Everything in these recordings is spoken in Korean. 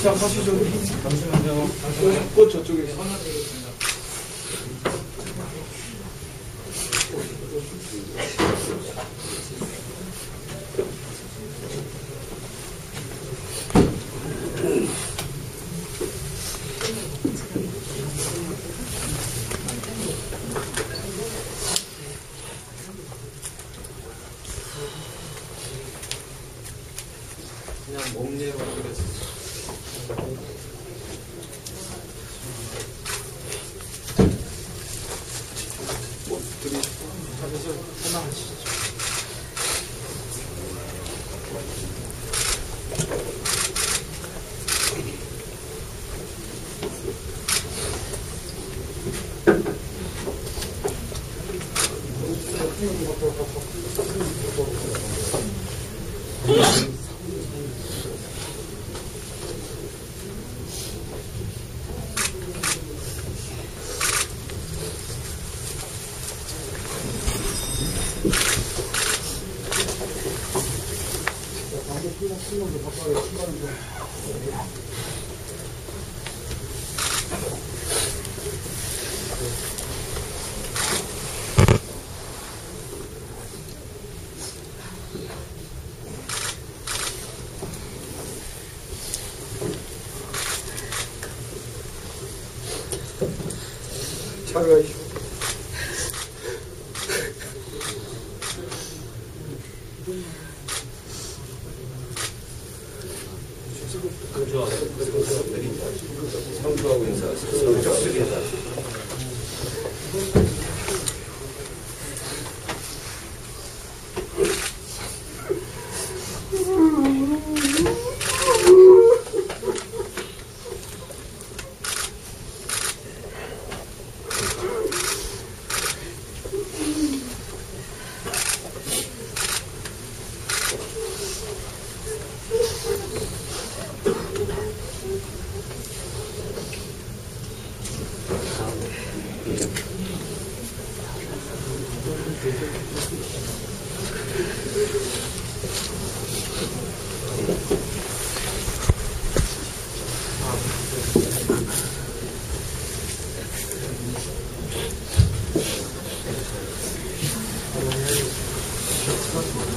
시작하시죠. 잠시만요. 꽃 저쪽에 있어. 그냥 목례로 하겠습니다. 꽃 들이 하면서 하나하시죠. 잘 가시오. 성주하고 인사하세요. 성주 인사. Сейчас посмотрим.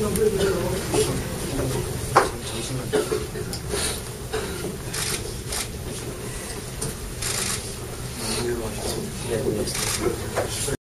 もう一度もやってみます。